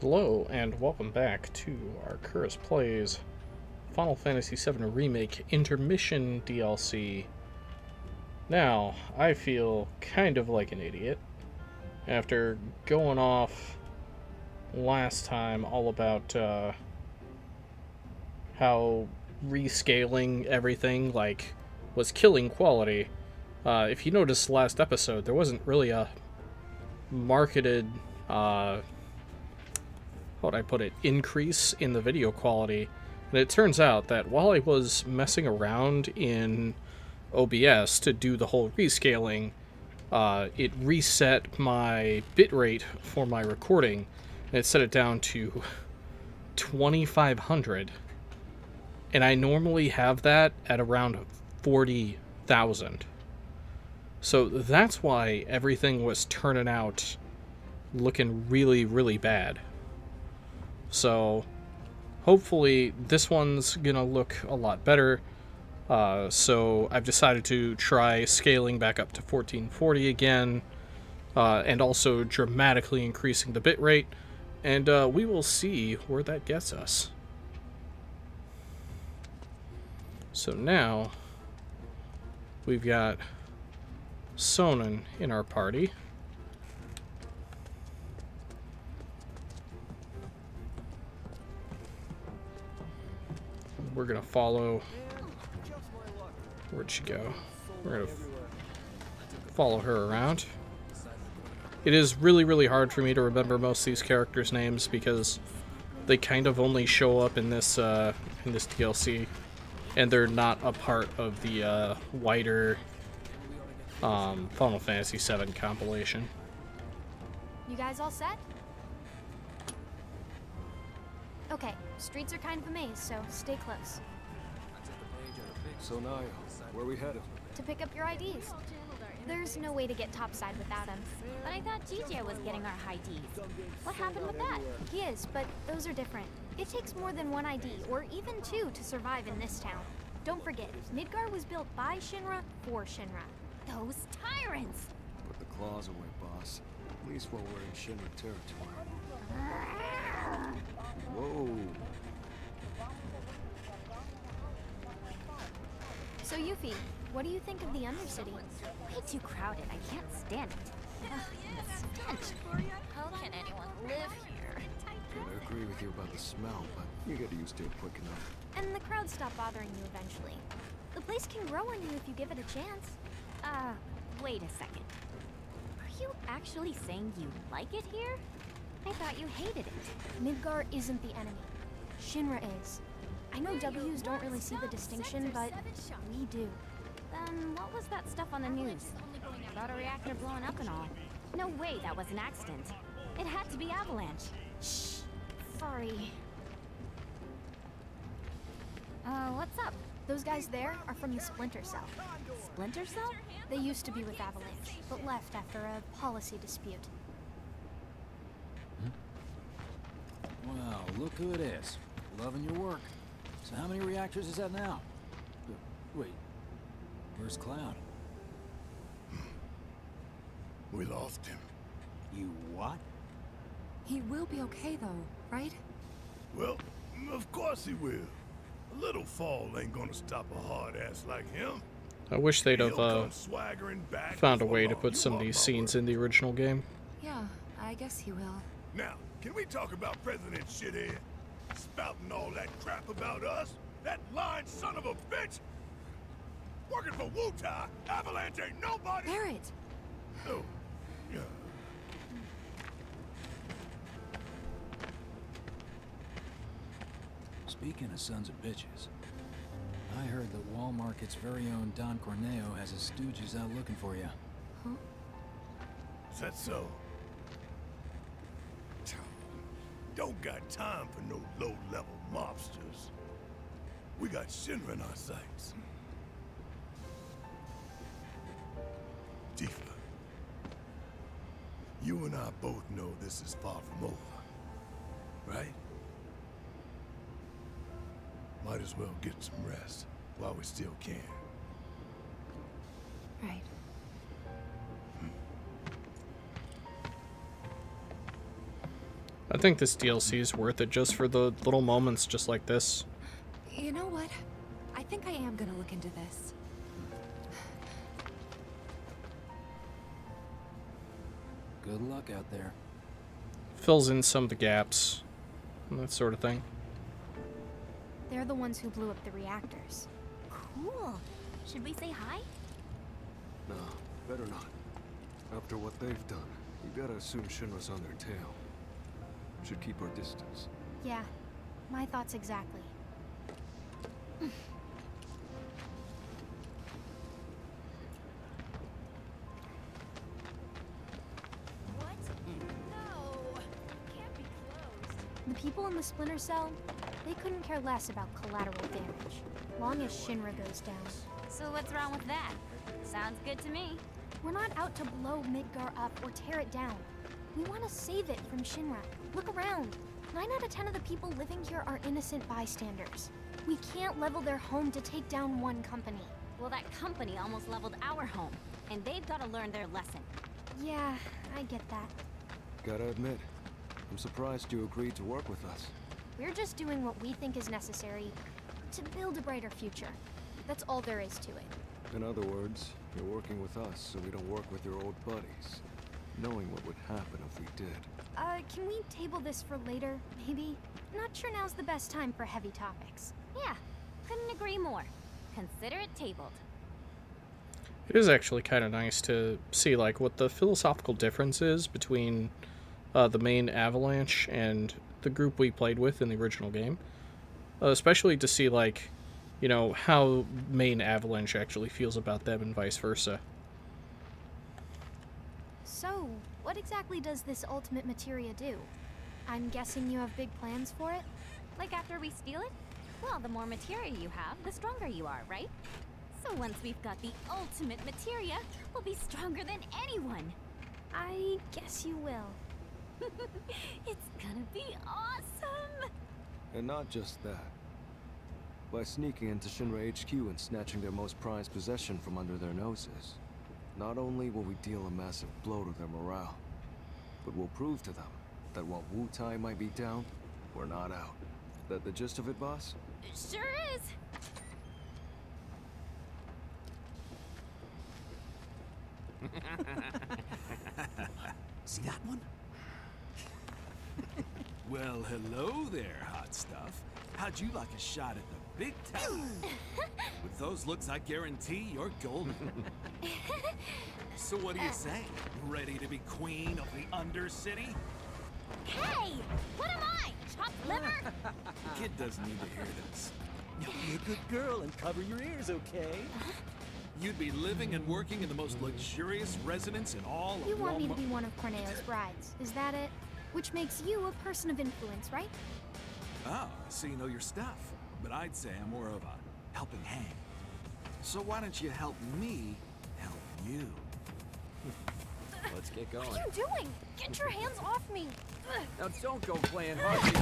Hello, and welcome back to our Arcurus Plays Final Fantasy VII Remake Intermission DLC. Now, I feel kind of like an idiot after going off last time all about uh, how rescaling everything like was killing quality. Uh, if you noticed last episode, there wasn't really a marketed uh, how would I put it, increase in the video quality. And it turns out that while I was messing around in OBS to do the whole rescaling, uh, it reset my bitrate for my recording, and it set it down to 2500. And I normally have that at around 40,000. So that's why everything was turning out looking really, really bad. So hopefully this one's gonna look a lot better. Uh, so I've decided to try scaling back up to 1440 again, uh, and also dramatically increasing the bitrate, and uh, we will see where that gets us. So now we've got Sonon in our party. We're gonna follow. Where'd she go? We're gonna follow her around. It is really, really hard for me to remember most of these characters' names because they kind of only show up in this uh, in this DLC, and they're not a part of the uh, wider um, Final Fantasy VII compilation. You guys all set? Okay, streets are kind of a maze, so stay close. So Naya, where we headed? To pick up your IDs. There's no way to get topside without them. But I thought GJ was getting our high Ds. What happened with that? He is, but those are different. It takes more than one ID, or even two, to survive in this town. Don't forget, Midgar was built by Shinra for Shinra. Those tyrants! Put the claws away, boss. At least while we're in Shinra territory. Ah! Whoa. So Yuffie, what do you think of the Undercity? Way too crowded. I can't stand it. Ugh, the stench. How can anyone live here? I agree with you about the smell, but you get used to it quick enough. And the crowds stop bothering you eventually. The place can grow on you if you give it a chance. Uh, wait a second. Are you actually saying you like it here? I thought you hated it. Midgar isn't the enemy. Shinra is. I know W's don't really see the distinction, but we do. Then what was that stuff on the news? About a reactor blowing up and all. No way that was an accident. It had to be Avalanche. Shh. Sorry. Uh, what's up? Those guys there are from the Splinter Cell. Splinter Cell? They used to be with Avalanche, but left after a policy dispute. Wow, look who it is. Loving your work. So how many reactors is that now? Wait, where's Cloud? We lost him. You what? He will be okay though, right? Well, of course he will. A little fall ain't gonna stop a hard ass like him. I wish they'd have uh, swaggering back found a way to put some of these scenes in the original game. Yeah, I guess he will. Now, can we talk about President Shithead? Spouting all that crap about us? That lying son of a bitch? Working for Wutai, Avalanche ain't nobody. Barret! Oh, yeah. Speaking of sons of bitches, I heard that Wall Market's very own Don Corneo has his stooges out looking for you. Huh? Is that so? Don't got time for no low-level mobsters. We got Shinra in our sights. Tifa, you and I both know this is far from over, right? Might as well get some rest while we still can. Right. I think this DLC is worth it just for the little moments just like this. You know what? I think I am gonna look into this. Good luck out there. Fills in some of the gaps, and that sort of thing. They're the ones who blew up the reactors. Cool. Should we say hi? No, better not. After what they've done, you gotta assume Shinra's on their tail. Should keep our distance. Yeah, my thoughts exactly. What? No. Can't be closed. The people in the Splinter Cell, they couldn't care less about collateral damage, long as Shinra goes down. So what's wrong with that? Sounds good to me. We're not out to blow Midgar up or tear it down. We want to save it from Shinra. Look around. Nine out of ten of the people living here are innocent bystanders. We can't level their home to take down one company. Well, that company almost leveled our home, and they've got to learn their lesson. Yeah, I get that. Gotta admit, I'm surprised you agreed to work with us. We're just doing what we think is necessary to build a brighter future. That's all there is to it. In other words, you're working with us so we don't work with your old buddies, knowing what would happen if we did. Uh, can we table this for later, maybe? Not sure now's the best time for heavy topics. Yeah, couldn't agree more. Consider it tabled. It is actually kind of nice to see like what the philosophical difference is between uh, the main Avalanche and the group we played with in the original game. Uh, especially to see like, you know, how main Avalanche actually feels about them and vice versa. So, what exactly does this ultimate materia do? I'm guessing you have big plans for it? Like after we steal it? Well, the more materia you have, the stronger you are, right? So once we've got the ultimate materia, we'll be stronger than anyone. I guess you will. it's gonna be awesome! And not just that. By sneaking into Shinra HQ and snatching their most prized possession from under their noses, not only will we deal a massive blow to their morale, but we'll prove to them that while Wutai might be down, we're not out. That the gist of it, boss? It sure is! See that one? Well, hello there, hot stuff. How'd you like a shot at the big town? With those looks, I guarantee you're golden. so what do you say? Ready to be queen of the Undercity? Hey! What am I? Chopped liver? Kid doesn't need to hear this. Be a good girl and cover your ears, okay? You'd be living and working in the most luxurious residence in all You of You want me to be one of Corneo's brides, is that it? Which makes you a person of influence, right? Oh, so you know your stuff. But I'd say I'm more of a helping hand. So why don't you help me help you? Let's get going. What are you doing? Get your hands off me! Now don't go playing hard.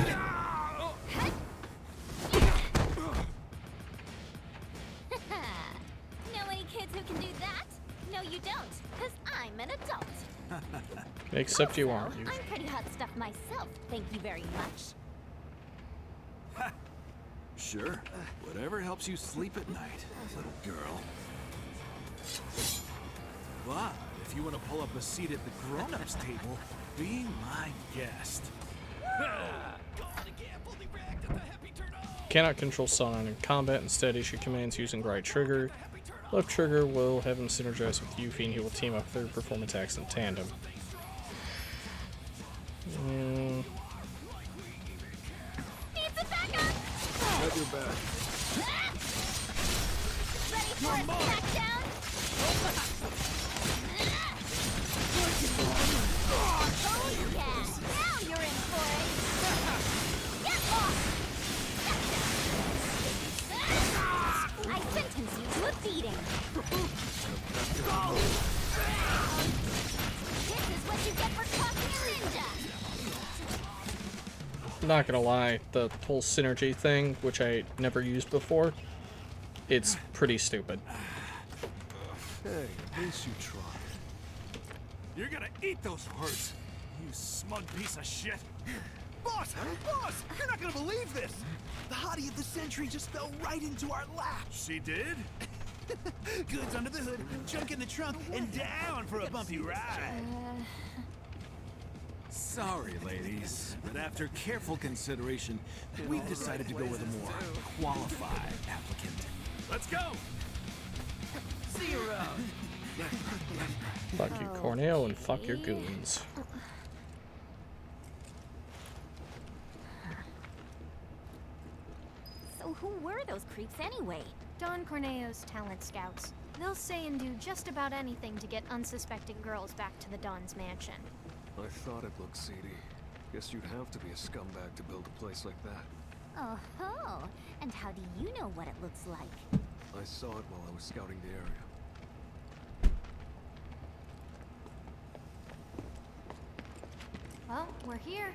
know any kids who can do that? No, you don't, because I'm an adult. Except you Also, aren't. You I'm pretty hot stuff myself, thank you very much. Sure. Whatever helps you sleep at night, little girl. But if you want to pull up a seat at the grown-ups table, be my guest. cannot control Son in combat, instead issue commands using right trigger. Left trigger will have him synergize with Yuffie and he will team up their perform attacks in tandem. Mm, your back. Ready for a not gonna lie, the whole synergy thing, which I never used before, it's pretty stupid. Hey, at least you tried. You're gonna eat those words, you smug piece of shit. Boss! Boss! You're not gonna believe this! The hottie of the century just fell right into our lap! She did? Goods under the hood, junk in the trunk, and down for a bumpy ride! Uh, Sorry, ladies, but after careful consideration, we've decided to go with a more qualified applicant. Let's go! See you around! Fuck you, oh, Corneo, and fuck your goons. So who were those creeps anyway? Don Corneo's talent scouts. They'll say and do just about anything to get unsuspecting girls back to the Don's mansion. I thought it looked seedy. Guess you'd have to be a scumbag to build a place like that. Oh ho! And how do you know what it looks like? I saw it while I was scouting the area. Well, we're here.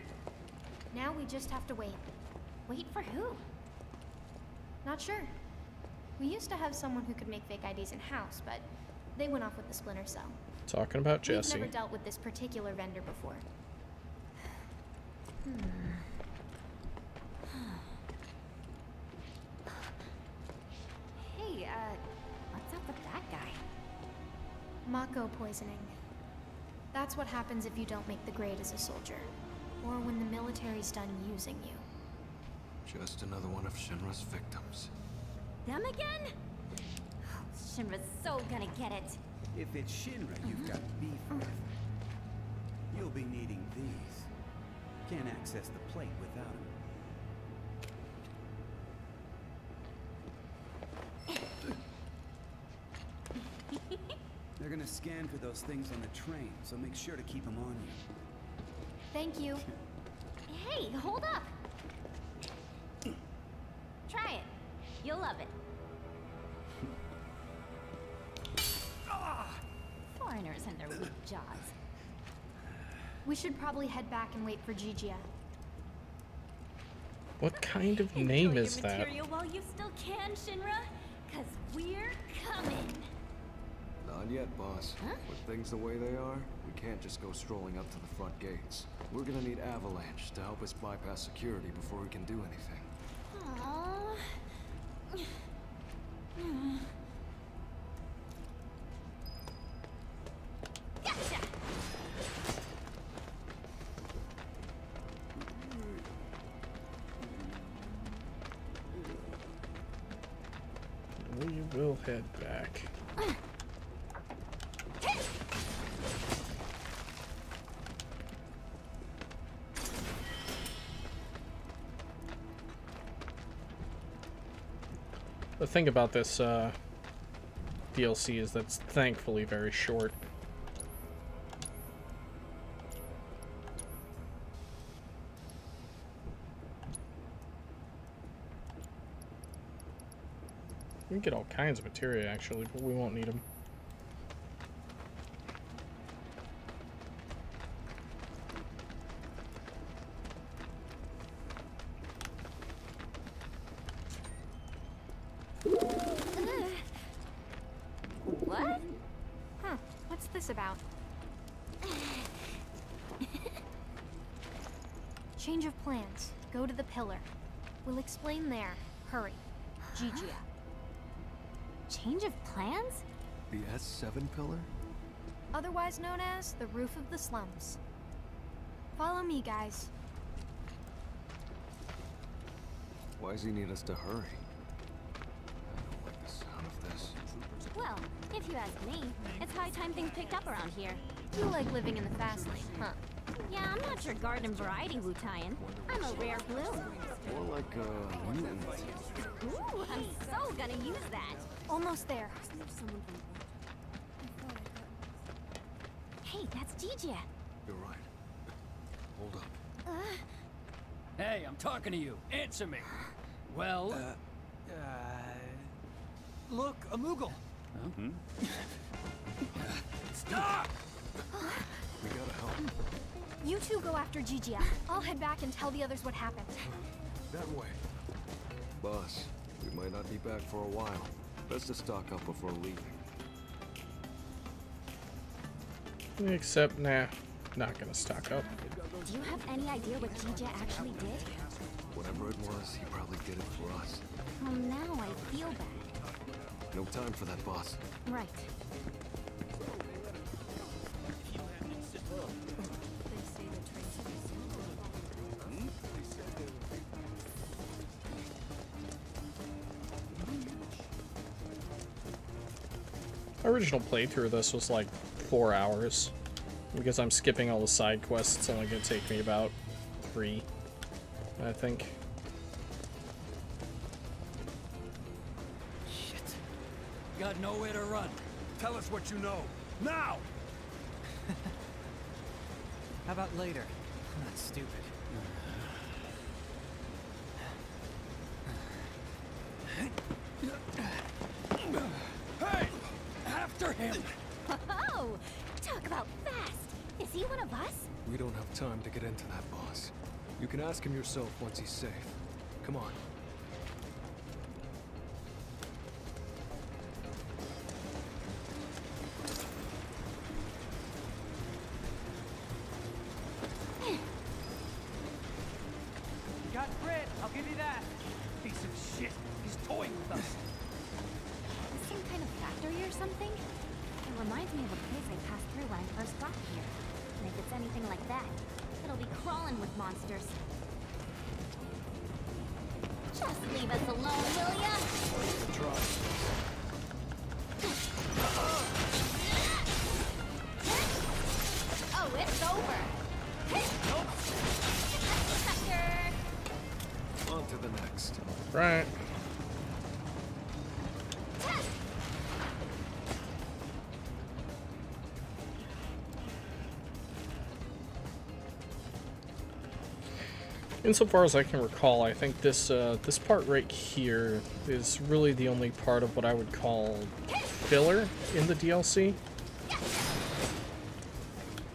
Now we just have to wait. Wait for who? Not sure. We used to have someone who could make fake IDs in-house, but they went off with the Splinter Cell. Talking about Jesse. We've Jesse. never dealt with this particular vendor before. Hey, uh, what's up with that guy? Mako poisoning. That's what happens if you don't make the grade as a soldier. Or when the military's done using you. Just another one of Shinra's victims. Them again? Shinra's so gonna get it. If it's Shinra you've got beef with, you'll be needing these. Can't access the plate without them. They're gonna scan for those things on the train, so make sure to keep them on you. Thank you. Hey, hold up! Try it. You'll love it. Jaws. We should probably head back and wait for Gigia. What kind of Enjoy name is that? material while you still can, Shinra. Cause we're coming. Not yet, boss. Huh? With things the way they are, we can't just go strolling up to the front gates. We're gonna need Avalanche to help us bypass security before we can do anything. Aww. Head back. The thing about this uh, DLC is that's thankfully very short. We can get all kinds of materia actually, but we won't need them. The S7 pillar? Otherwise known as the roof of the slums. Follow me, guys. Why does he need us to hurry? I don't like the sound of this. Well, if you ask me, it's high time things picked up around here. You like living in the fast lane, huh? Yeah, I'm not your garden variety Wutaian. I'm a rare bloom. More like uh, a mutant. Ooh, I'm so gonna use that. Almost there. Hey, that's Gigi. You're right. Hold up. Uh, Hey, I'm talking to you. Answer me. Well, Uh, look, a Moogle. stop! We gotta help. You two go after Gigia. I'll head back and tell the others what happened. That way. Boss, we might not be back for a while. Best to stock up before leaving. Except, nah, not gonna stock up. Do you have any idea what TJ actually did? Whatever it was, he probably did it for us. Well, now I feel bad. No time for that, boss. Right. My original playthrough of this was like four hours. Because I'm skipping all the side quests, it's only gonna take me about three, I think. Shit. Got nowhere to run. Tell us what you know. Now! How about later? I'm not stupid. You can ask him yourself once he's safe. Come on. Insofar as I can recall, I think this uh, this part right here is really the only part of what I would call filler in the DLC.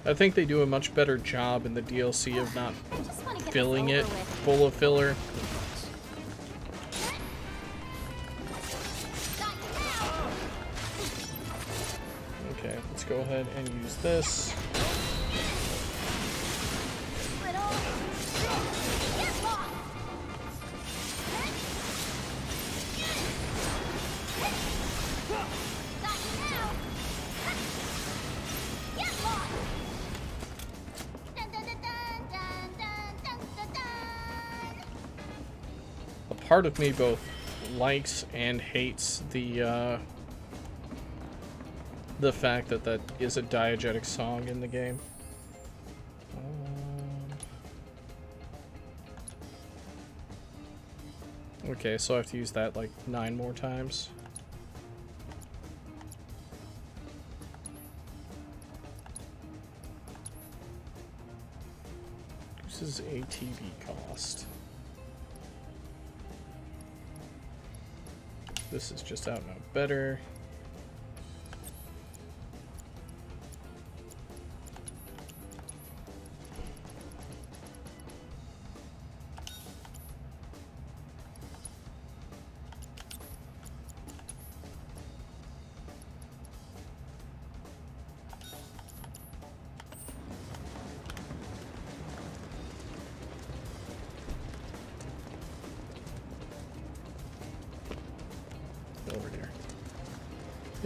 I think they do a much better job in the DLC of not filling it full of filler. Okay, let's go ahead and use this. Part of me both likes and hates the uh, the fact that that is a diegetic song in the game. Um, okay, so I have to use that like nine more times. This is ATB cost. This is just out out better.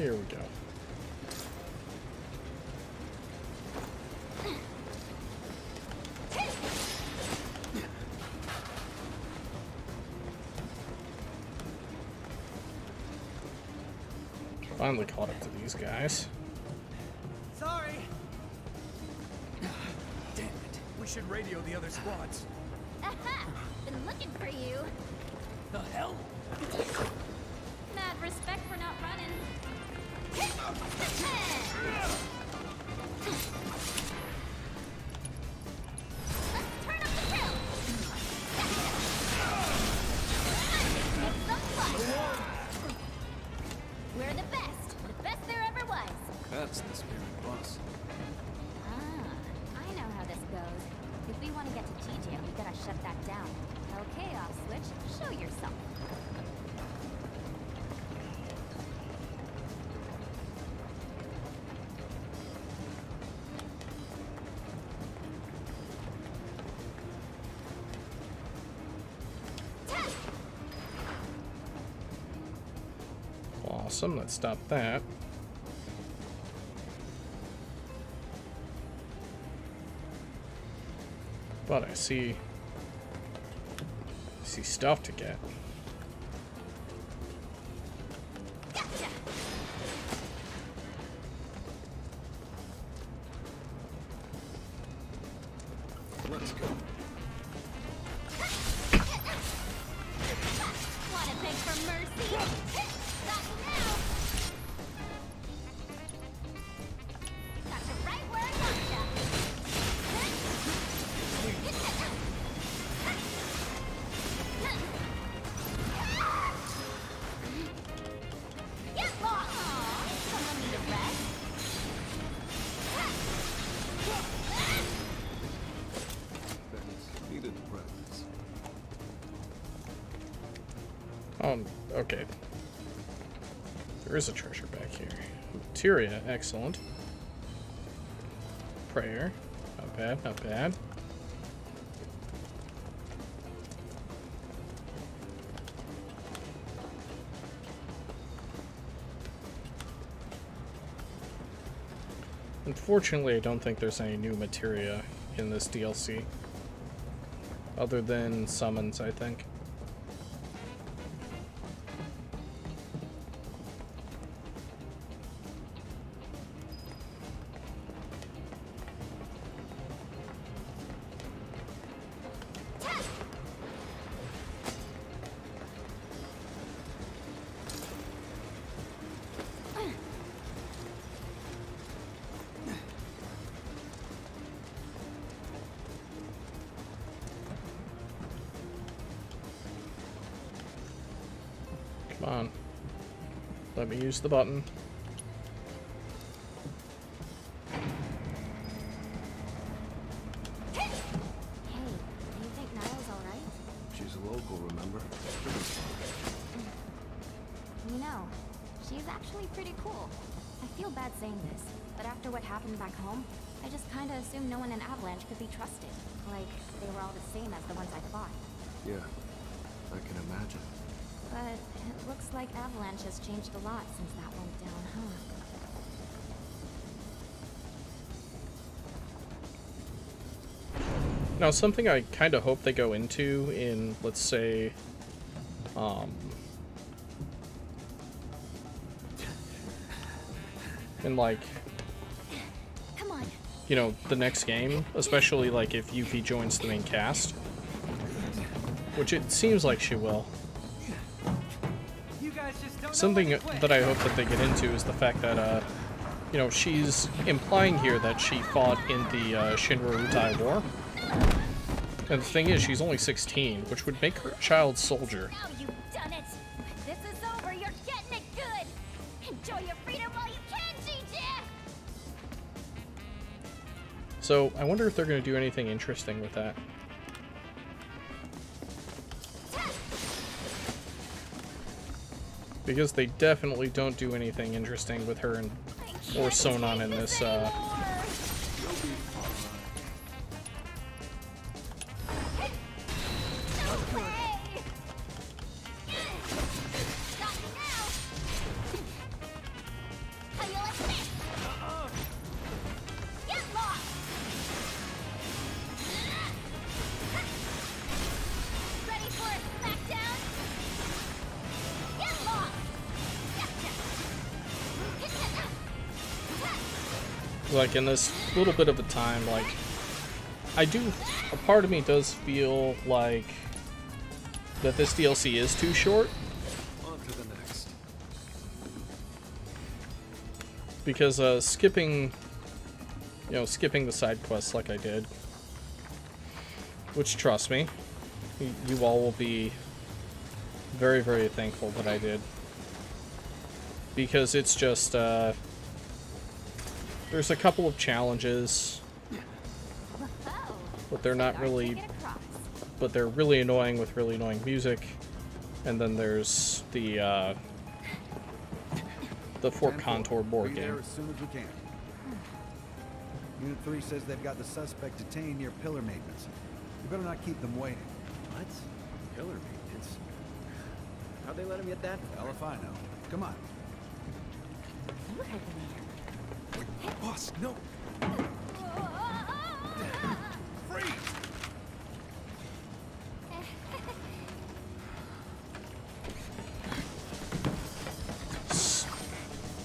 Here we go. Finally caught up to these guys. Sorry. Damn it. We should radio the other squads. Aha! Been looking for you. The hell? Awesome. Let's stop that. But I see... I see stuff to get. Okay. There is a treasure back here. Materia, excellent. Prayer. Not bad, not bad. Unfortunately, I don't think there's any new materia in this DLC. Other than summons, I think. Use the button. Hey, do you think Niall's alright? She's a local, remember? You know, she's actually pretty cool. I feel bad saying this, but after what happened back home, I just kinda assumed no one in Avalanche could be trusted. Like, they were all the same as the ones I fought. Yeah, I can imagine. But it looks like Avalanche has changed a lot since that went down, huh? Now, something I kind of hope they go into in, let's say, um, in like, Come on. you know, the next game, especially like if Yuffie joins the main cast, which it seems like she will. Something know when to quit. that I hope that they get into is the fact that, uh, you know, she's implying here that she fought in the uh, Shinra Wutai War. And the thing is, she's only 16, which would make her a child soldier. Now you've done it! This is over, you're getting it good! Enjoy your freedom while you can, Gigi! So, I wonder if they're going to do anything interesting with that. Because they definitely don't do anything interesting with her and or Sonon in this, uh, like in this little bit of a time, like I do, a part of me does feel like that this DLC is too short On to the next. because uh, skipping, you know, skipping the side quests like I did, which trust me, you, you all will be very, very thankful that I did because it's just uh, there's a couple of challenges, but they're not really but they're really annoying with really annoying music. And then there's the uh, the Fort Condor board game. as soon as we can. Unit 3 says they've got the suspect detained near pillar maintenance. You better not keep them waiting. What? Pillar maintenance? How'd they let him get that? Hell if I know. Come on. Boss, no! Freeze!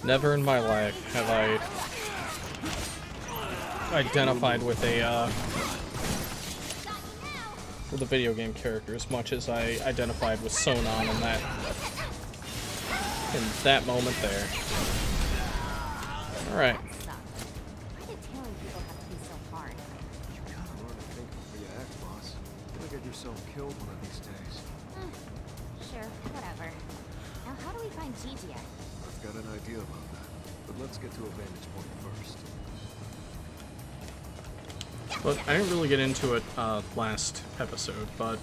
Never in my life have I identified with a uh, with a video game character as much as I identified with Sonon in that in that moment there. Get into it uh, last episode, but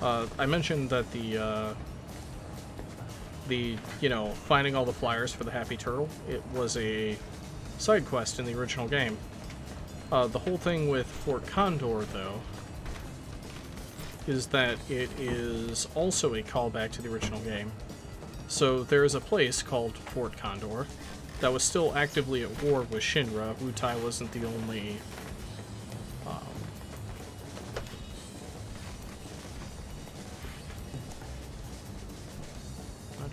uh, I mentioned that the uh, the you know finding all the flyers for the Happy Turtle it was a side quest in the original game. Uh, the whole thing with Fort Condor, though, is that it is also a callback to the original game. So there is a place called Fort Condor that was still actively at war with Shinra. Wutai wasn't the only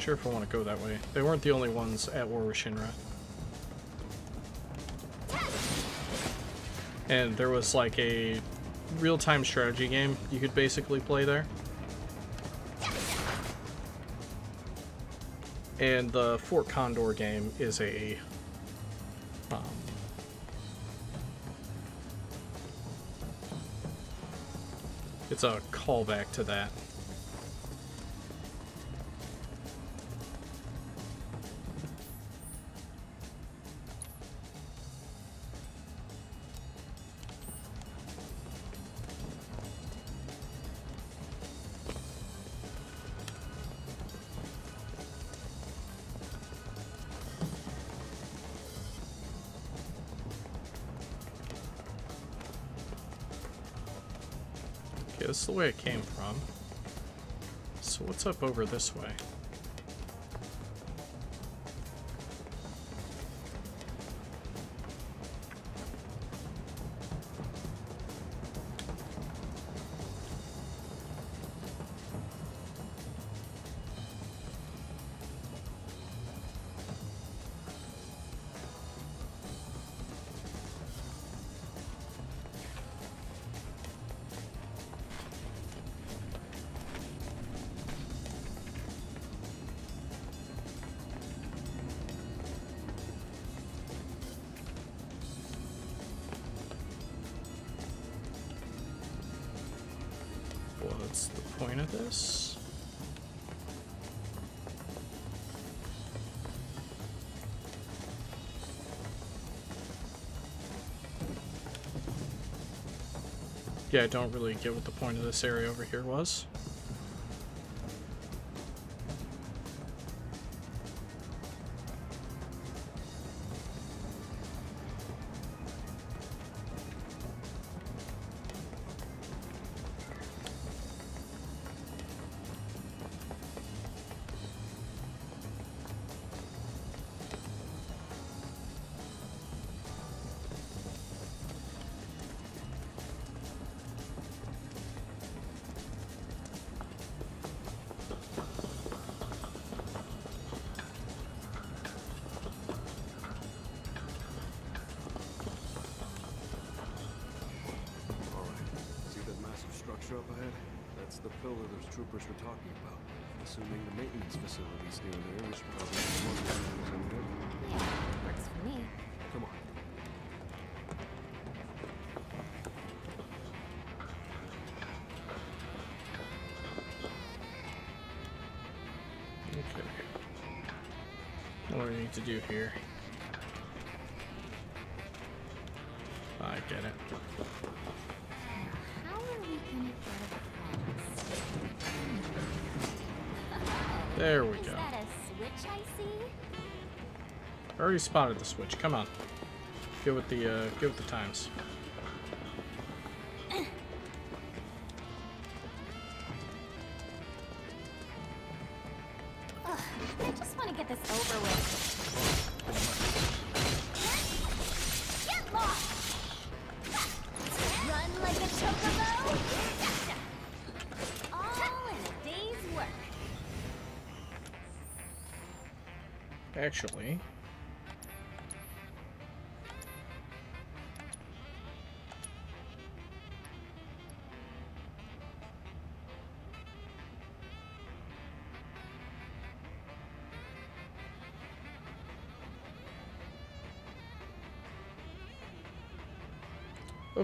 sure if I want to go that way. They weren't the only ones at war with Shinra. And there was like a real-time strategy game you could basically play there. And the Fort Condor game is a um, it's a callback to that. Way it came from. So what's up over this way? Point of this? Yeah, I don't really get what the point of this area over here was. Already spotted the switch. Come on. Get with the uh, get with the times.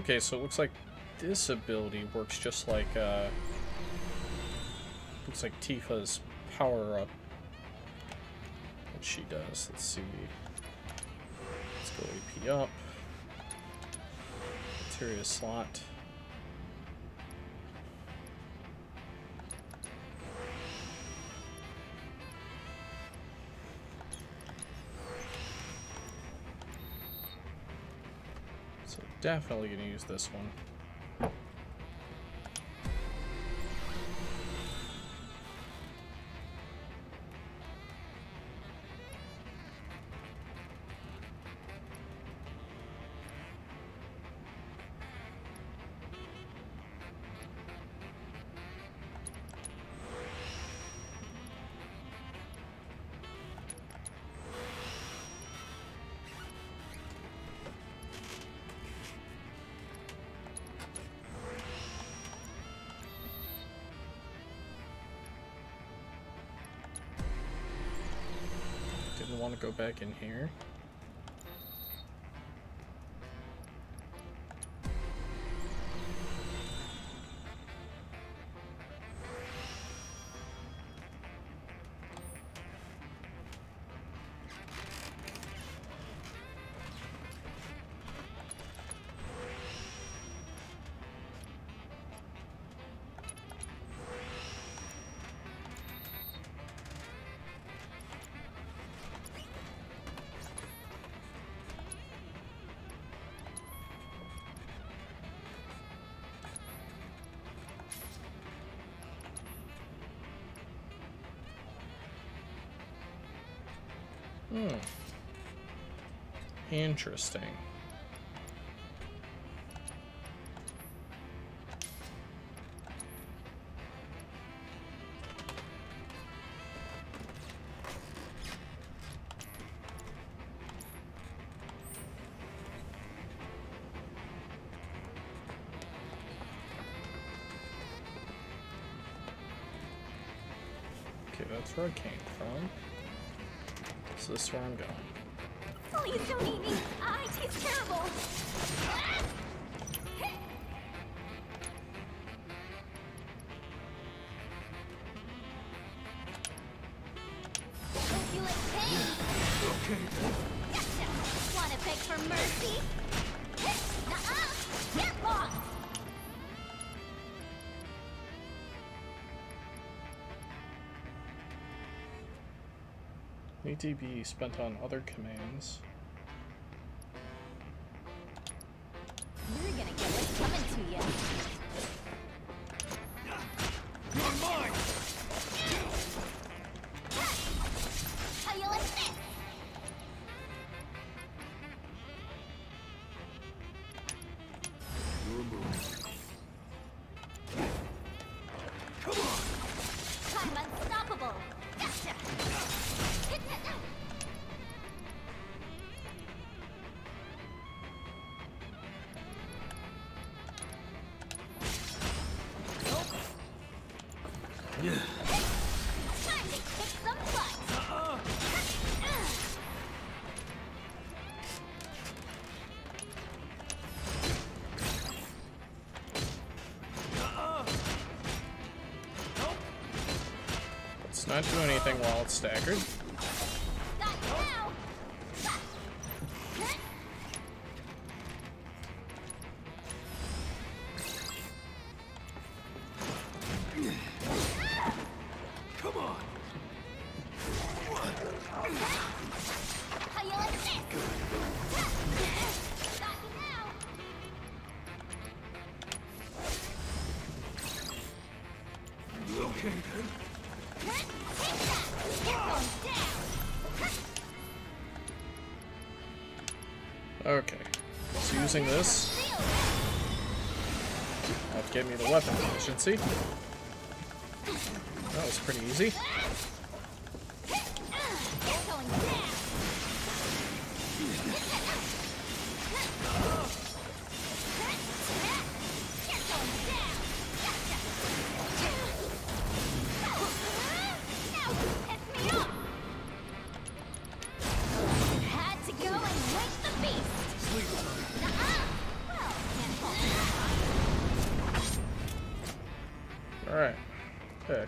Okay, so it looks like this ability works just like, uh... Looks like Tifa's power-up. What she does, let's see. Let's go AP up. Materia slot. Definitely gonna use this one. Want to go back in here. Interesting. Okay, that's where I came from. So this is where I'm going. Please don't eat me. I taste terrible. Need to be spent on other commands. Let's not do anything while it's staggered. Using this, that gave me the weapon efficiency. That was pretty easy.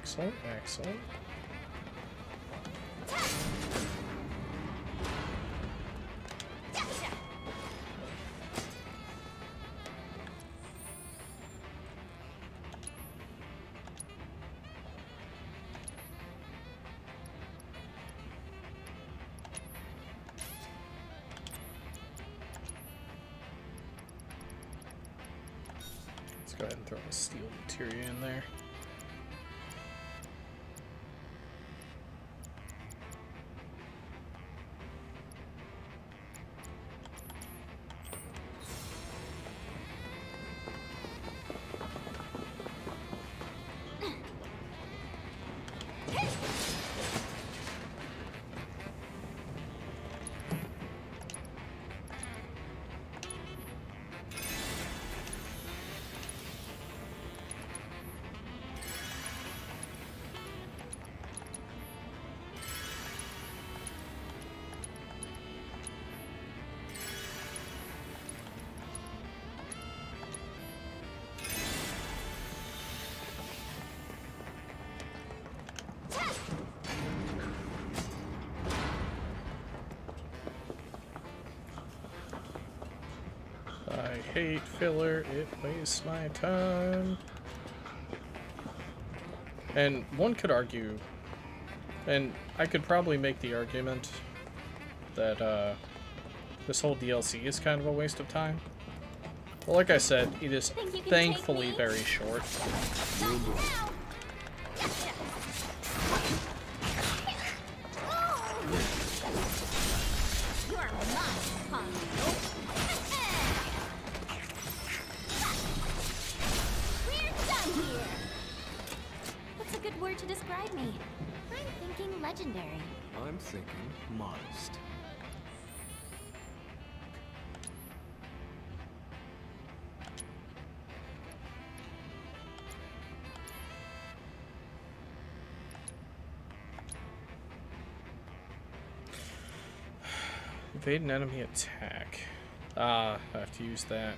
Excellent, excellent. Let's go ahead and throw a steal materia in there. Filler, it wastes my time. And one could argue, and I could probably make the argument that uh, this whole DLC is kind of a waste of time. Well, like I said, it is Think you can thankfully very short. Legendary. I'm thinking modest. Evade an enemy attack. Ah, I have to use that.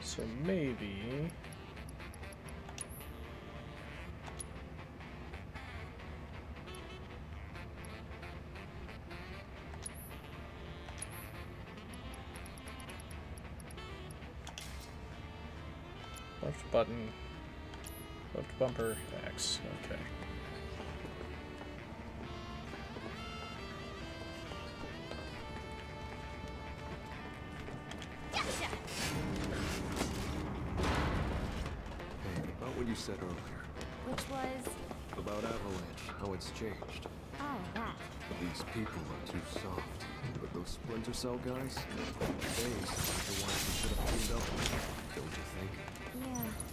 So maybe... button, left bumper, X, okay. Hey, about what you said earlier. Which was. About Avalanche, how it's changed. Oh, that. These people are too soft. But those Splinter Cell guys, they seem like the ones who should have teamed up with. Don't you think? Yeah.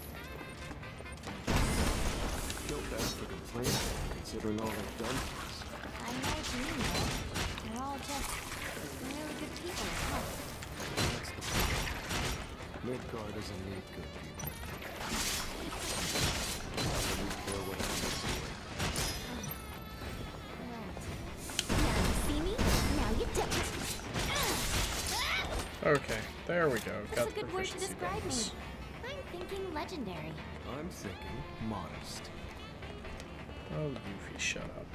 Don't ask for complaining, considering all they've done for us. I know what you mean. They're all just really good people, huh? That's the point. Midgar doesn't need good people. Why do we care what happens to it? Right. Now you see me, now you don't. Okay, there we go. What's Got a good word to proficiency describe me? I'm thinking legendary. I'm thinking modest. Oh, Yuffie, shut up.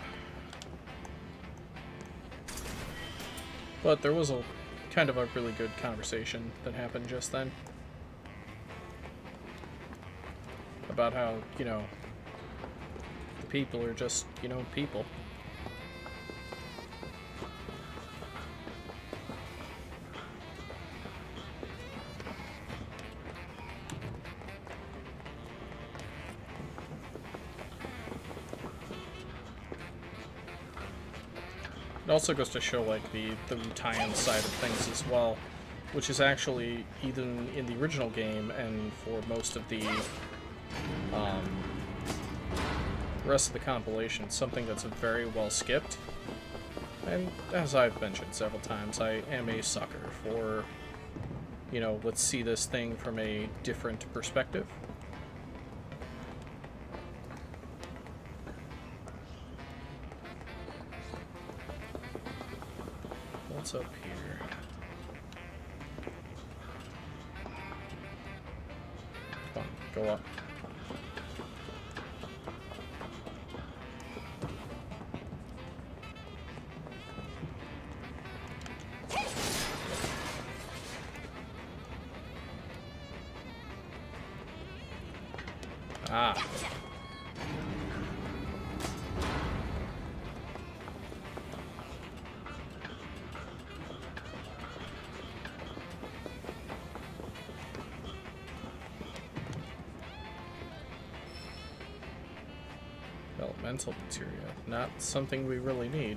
But there was a kind of a really good conversation that happened just then. About how, you know, the people are just, you know, people. Also goes to show like the the tie-in side of things as well, which is actually even in the original game and for most of the um, rest of the compilation, something that's very well skipped. And as I've mentioned several times, I am a sucker for, you know, let's see this thing from a different perspective. mental material. Not something we really need.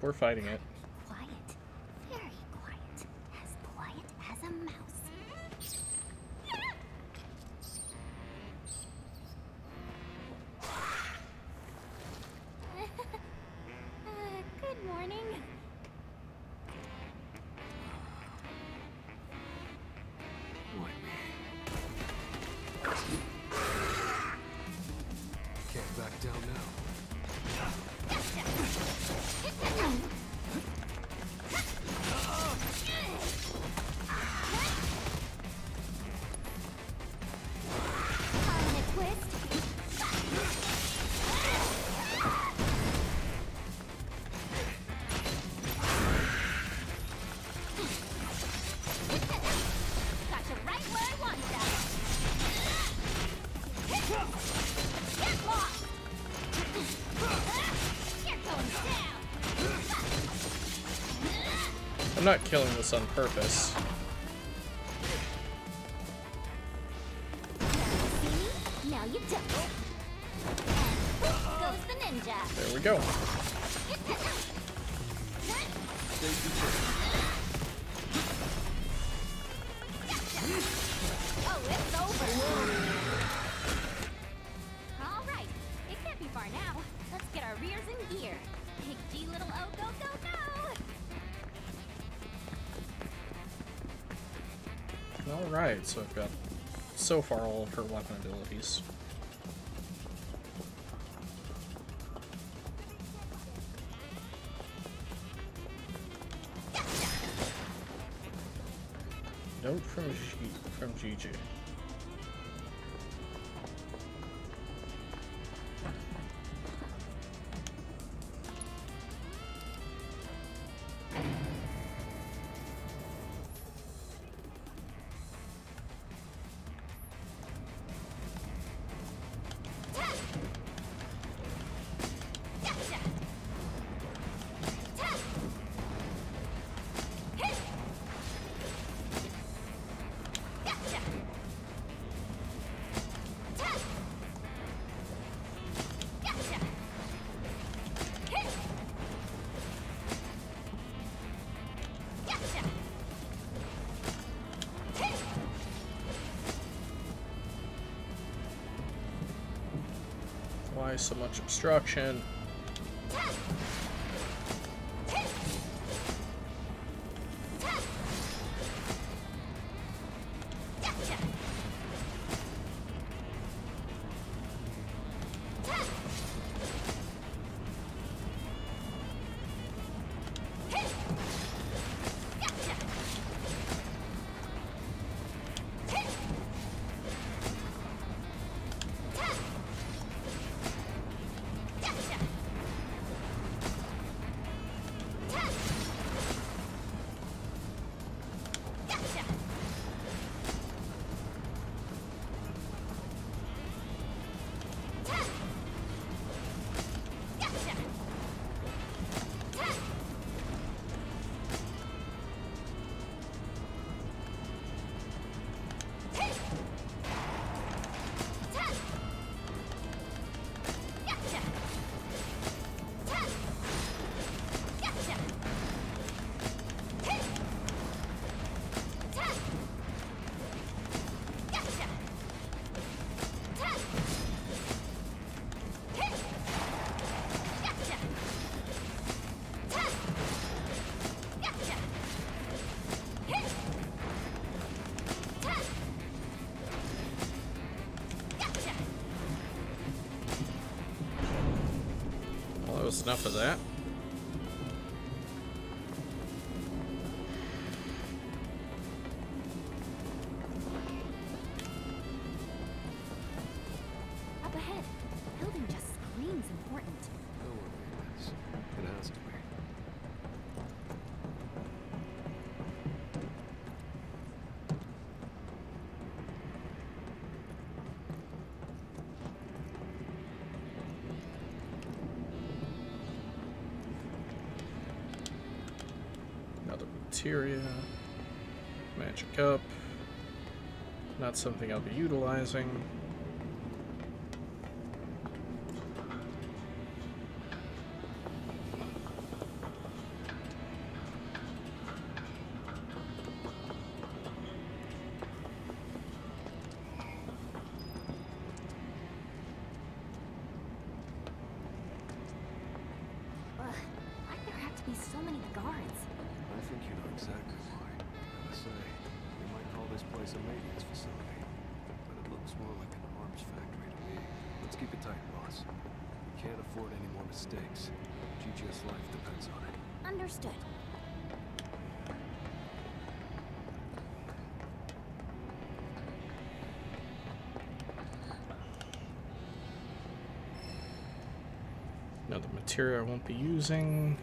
We're fighting it. not killing this on purpose. so I've got so far all of her weapon abilities. Note from G from GG. Why so much obstruction? Enough of that. Magic up. Not something I'll be utilizing. Material I won't be using.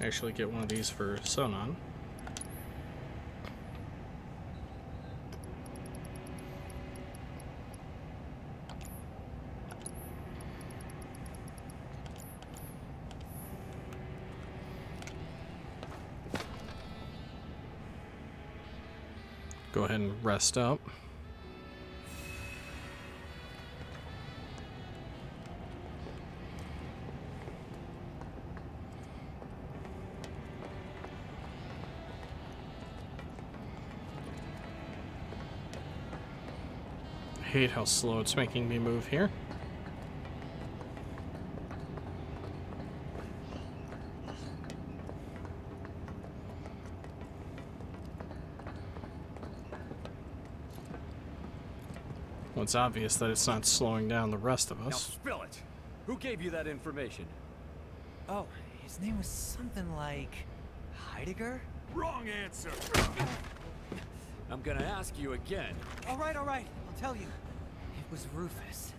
Actually get one of these for Sonon. Go ahead and rest up. I hate how slow it's making me move here. It's obvious that it's not slowing down the rest of Now us. spill it. Who gave you that information? Oh, his name was something like Heidegger? Wrong answer. I'm gonna ask you again. All right, all right, I'll tell you. It was Rufus.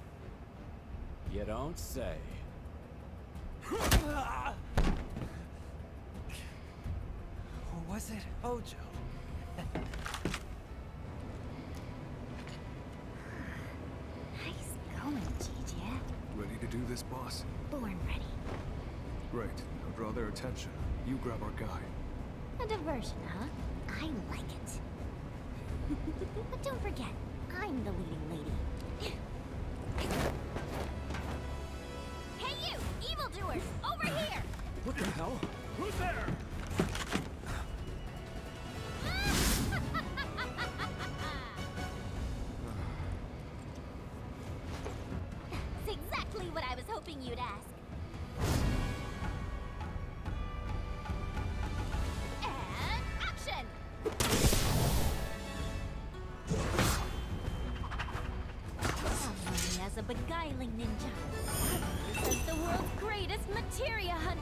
You don't say. Or was it oh, Hojo? Nice going, Gigi. Ready to do this, boss? Oh, Born ready. Great. Now draw their attention. You grab our guy. A diversion, huh? I like it. but don't forget, I'm the leading lady. hey you, evildoers, over here! What the hell? Who's there? Ninja. This is the world's greatest materia hunter.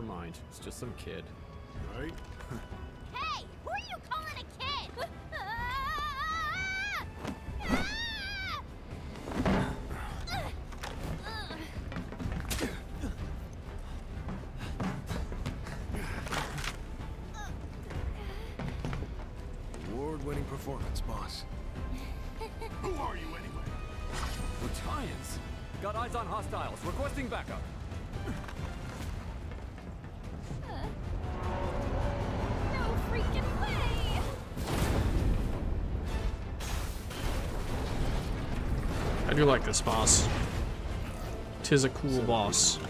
Never mind. It's just some kid. Right? Hey, who are you calling a kid? Award-winning performance, boss. Who are you anyway? We're Giants. Got eyes on hostiles. Requesting backup. I do like this boss. Tis a cool boss.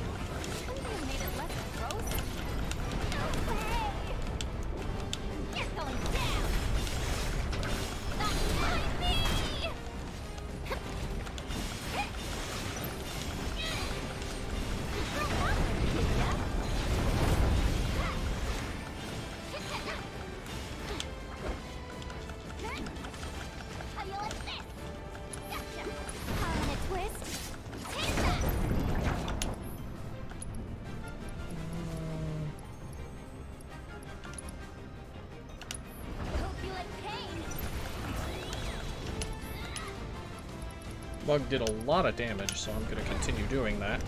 bug did a lot of damage, so I'm going to continue doing that.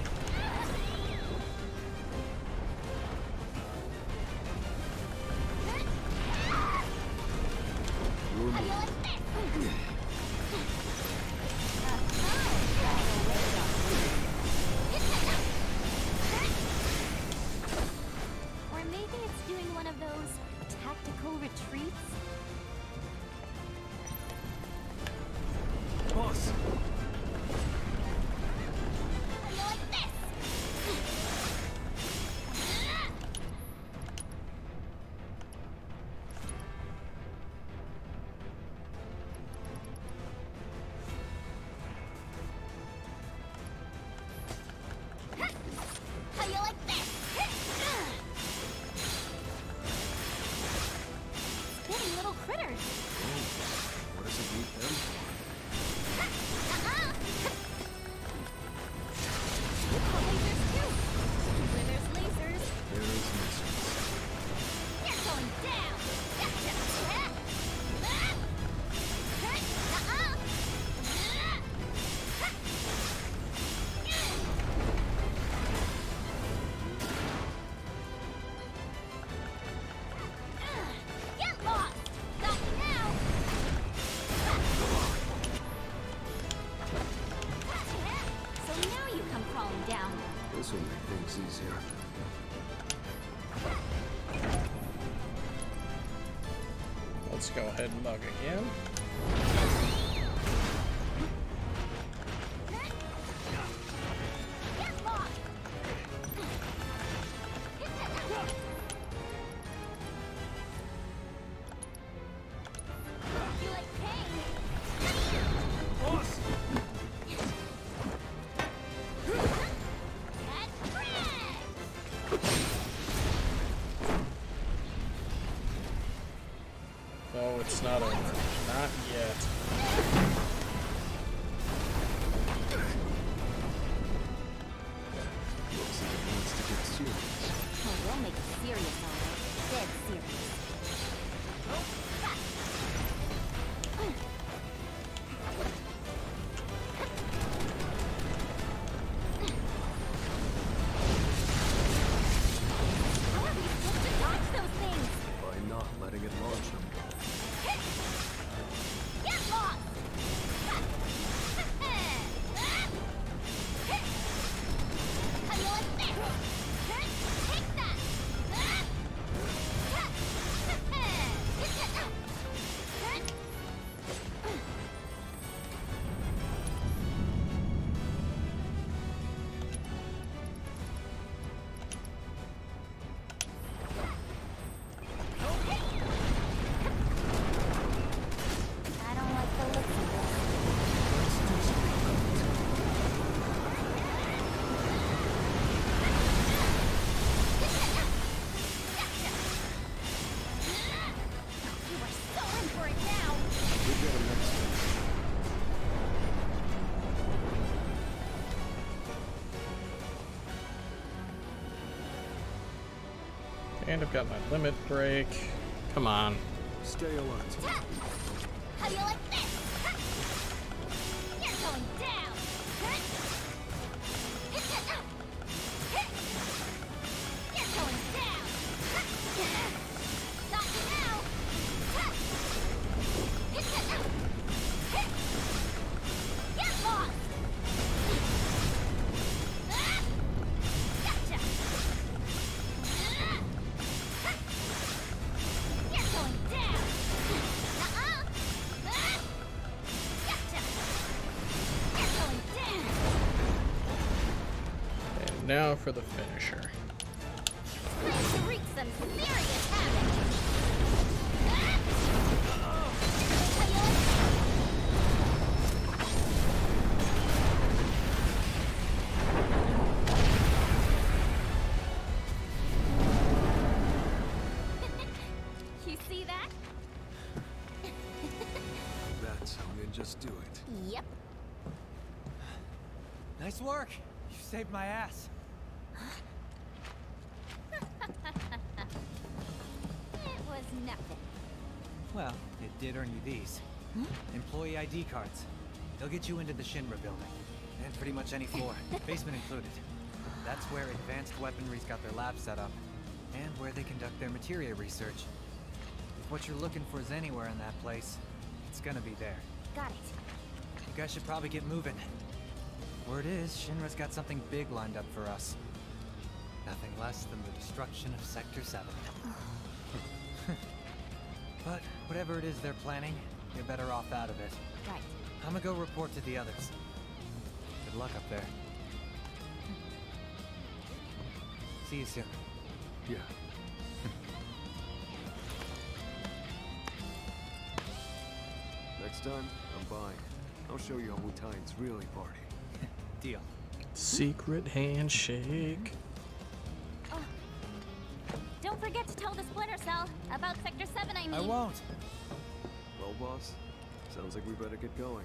Let's go ahead and mug again. And I've got my limit break. Come on. Stay alert. ID cards. They'll get you into the Shinra building. And pretty much any floor, basement included. That's where advanced weaponry's got their lab set up. And where they conduct their materia research. If what you're looking for is anywhere in that place, it's gonna be there. Got it. You guys should probably get moving. Word is, Shinra's got something big lined up for us. Nothing less than the destruction of Sector 7. but whatever it is they're planning, you're better off out of it. Right. I'm gonna go report to the others. Good luck up there. See you soon. Yeah. Next time, I'm buying. I'll show you how Wutaians really party. Deal. Secret handshake. Oh. Don't forget to tell the Splinter Cell about Sector 7, I mean. I won't. Well, boss, sounds like we better get going.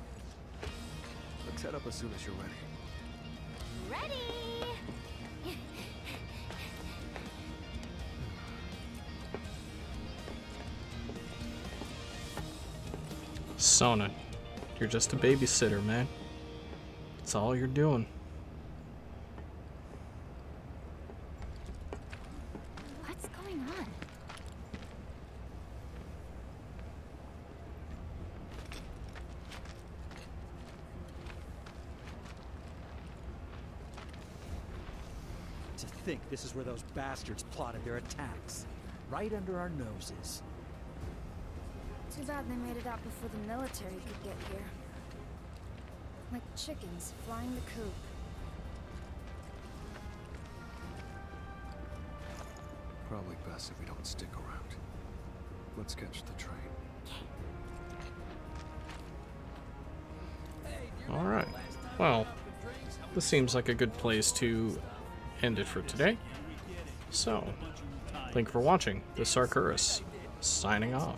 Let's head up as soon as you're ready. Ready! Sonon, you're just a babysitter, man. That's all you're doing. What's going on? To think this is where those bastards plotted their attacks. Right under our noses. Too bad they made it out before the military could get here. Like chickens flying the coop. Probably best if we don't stick around. Let's catch the train. Alright. Well, this seems like a good place to end it for today. So, thank you for watching. This is Arcurus, signing off.